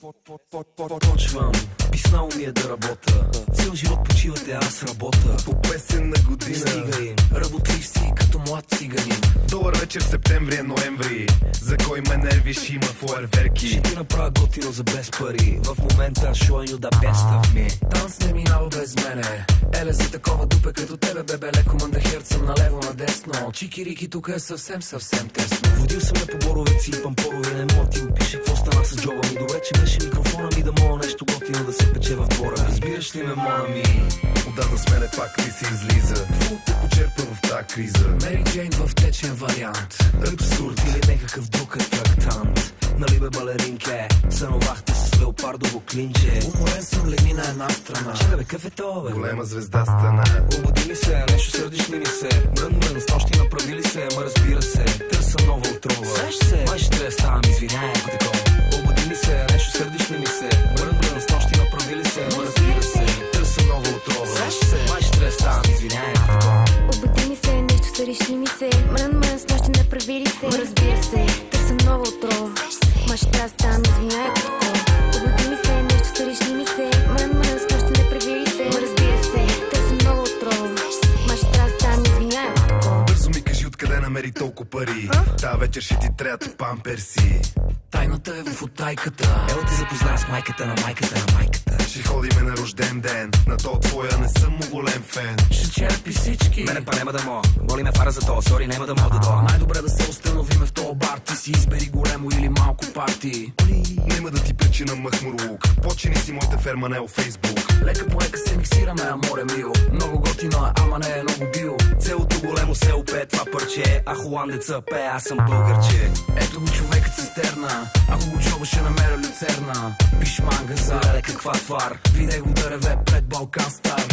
Почвам, писнало ми е да работя. Цял живот почивате, аз работя. По песен на година. Стига им, работлив си като млад циганин. Добър вечер, септември е ноември. За кой ме нервиш има фуерверки Ще ти направя готино за без пари. В момента the best of me. Танц не минава без мене. Еле за такова дупе като тебе, бебе. Леко мандахерт съм налеко надесно. Чики-рики тук е съвсем, съвсем тесно. Водил съм я по боровеци и пампорове, не мога ти опише какво стана че беше микрофона ми да мога нещо готино да се пече в двора. Разбираш ли ме, мона ми? Отдавна с мене пак ли се излиза Какво те почерпа в тази криза Мери Джейн в течен вариант Абсурд или някакъв друг атрактант. Нали бе балеринке, съновахте с леопардово клинче. Уморен съм, легни на една страна Чакай бе, какъв е то, бе? Голема звезда стана Обади ми се, нещо сърдиш ли ми се? Мрън, мрън, с нощи направили се, ма разбира се. Търса нова отрова. Знаеш се, май ще трябва да ставам, извиняй, ако такова. Разбира се, търсим нова отрова Ма ще трябва намери толкова пари. Та вечер ще ти трябват памперси. Тайната е в отайката. Ело ти запозная с майката на майката на майката. Ще ходиме на рожден ден. На то твоя не съм му голем фен. Ще черпи всички. Мене па няма да мога. Боли ме фара за то, сори, няма да мога да дойда. Най-добре да се установиме в този бар. Ти си избери големо или малко парти. Нема да ти пречи на махмурлук. Почини си моята ферма не в Фейсбук. Лека по лека се миксираме, аморе мил. Много готино е, ама не е много бил. Целото големо село пее това парче, а холандеца пее, аз съм българче. Ето го човекът цистерна. Ако го чуба ще намеря люцерна. Пишманга за Заради каква твар, Виде го да реве пред Балкан Стар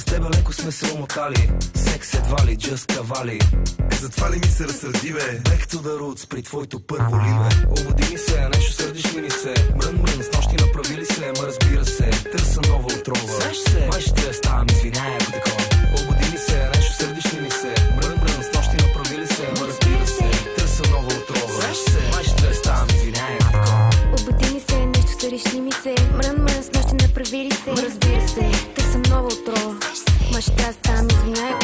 с тебе леко сме се умотали. Секс едва ли, just кавали. Е, затова ли ми се разсърди, бе? Back to the roots при твоето първо либе. Ободи ми се, нещо сърдиш ли ни се? Мрън, мрън, с нощи направили се, ма разбира се. Търса нова отрова. Сеш се, май ще я ставам, извиняй, ако такова. Ободи ми се, нещо сърдиш ли ни се? Мрън, мрън, с нощи направили се, ма разбира се. Търса нова отрова. Сеш се, май ще я ставам, извиняй, ако такова. Ободи ми се, нещо сърдиш ли ми се? Мрън, мрън, с нощи направили се, разбира се Choć czasami zmieniają